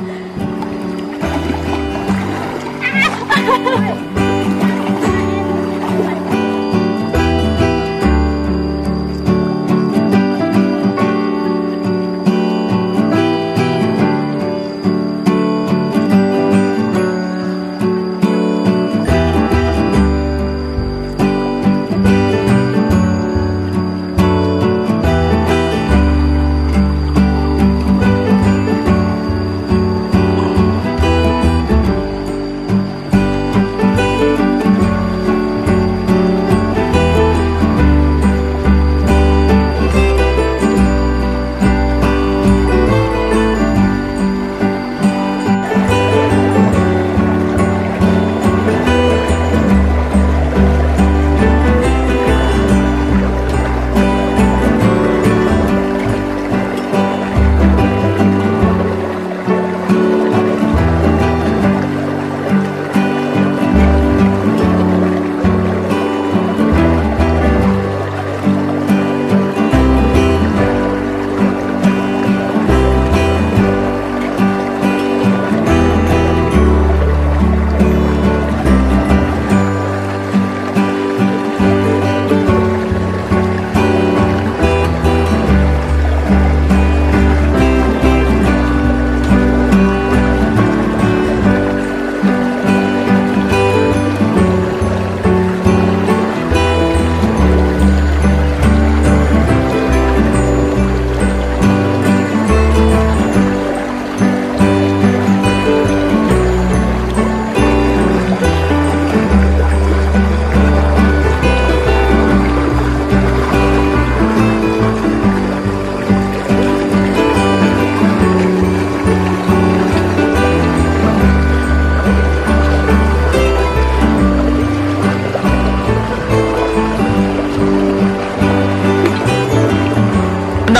Thank you.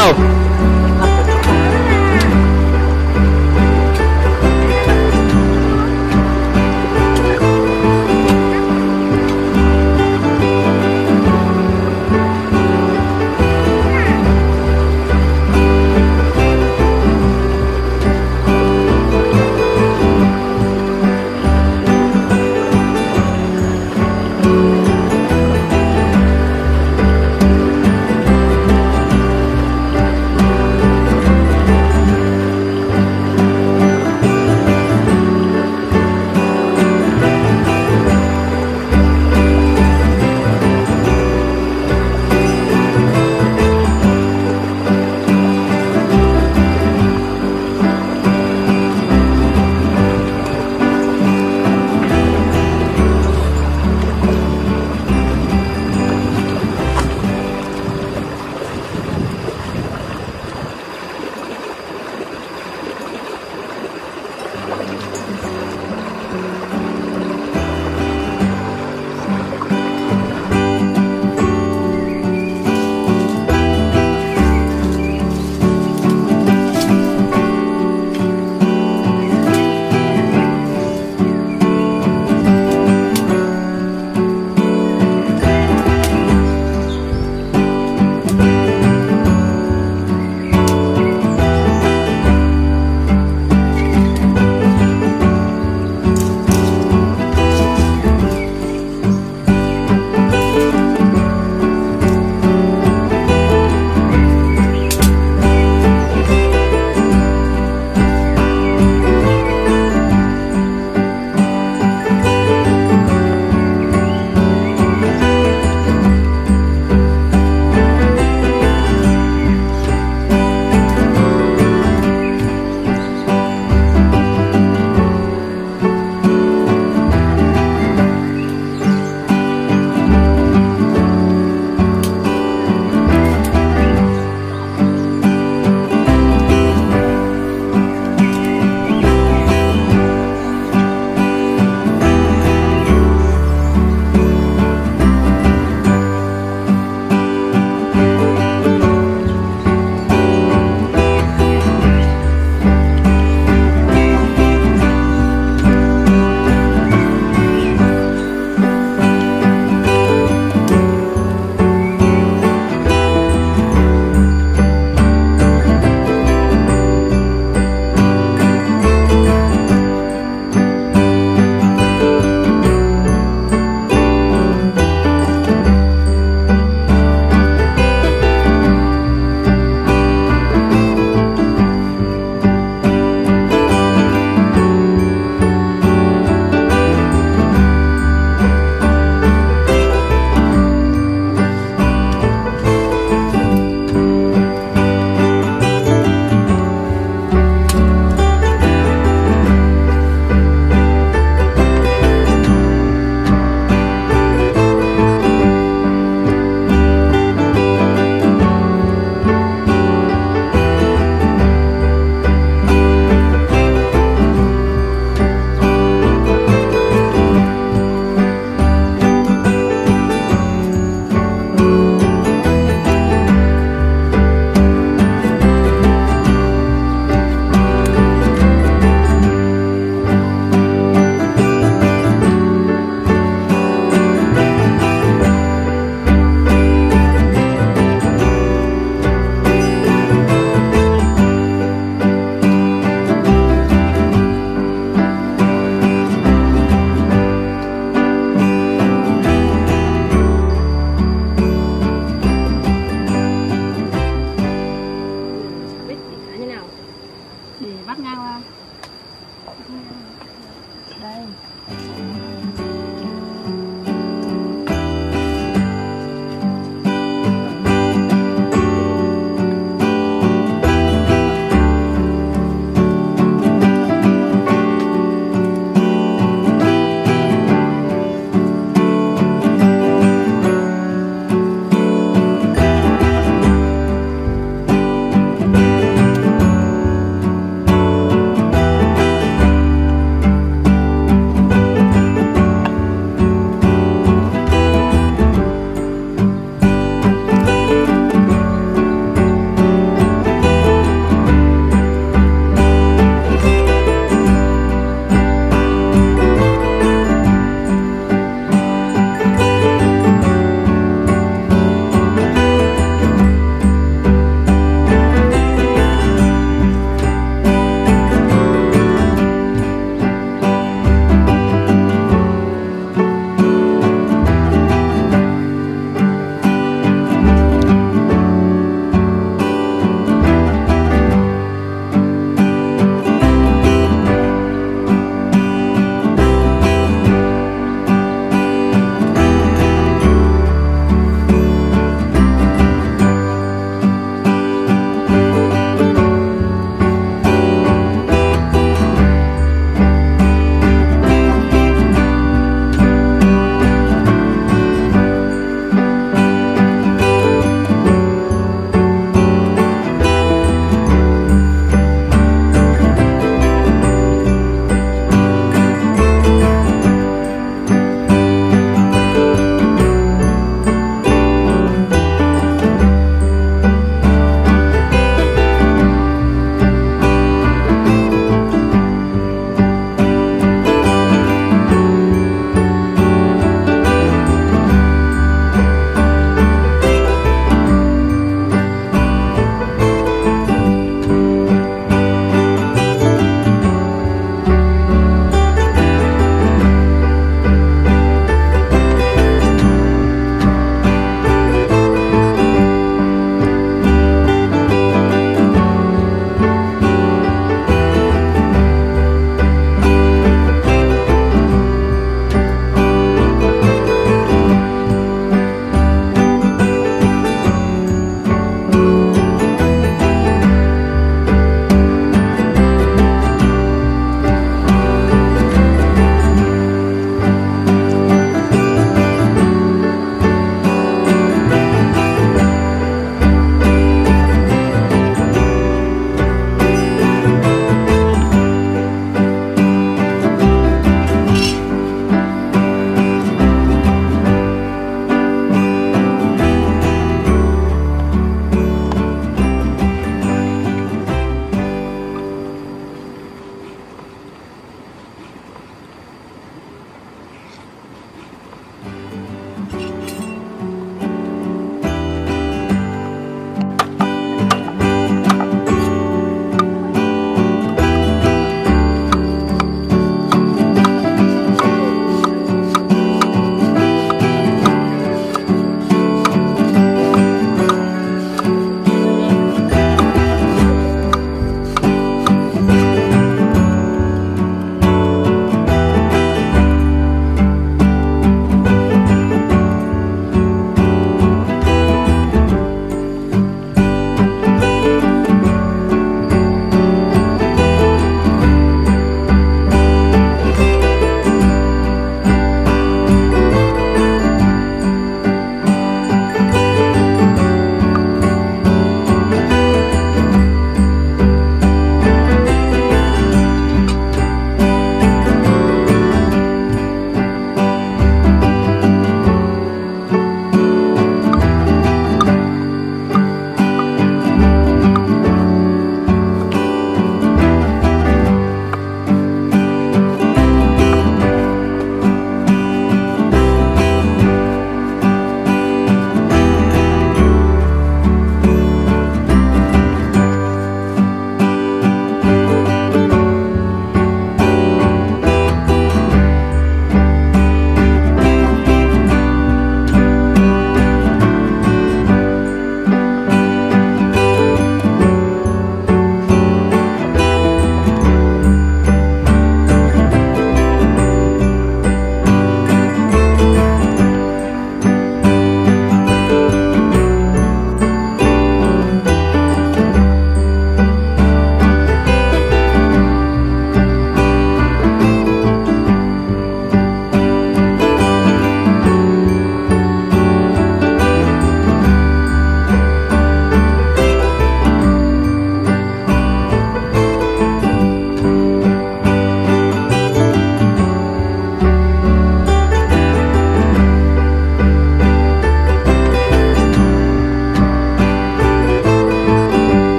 No.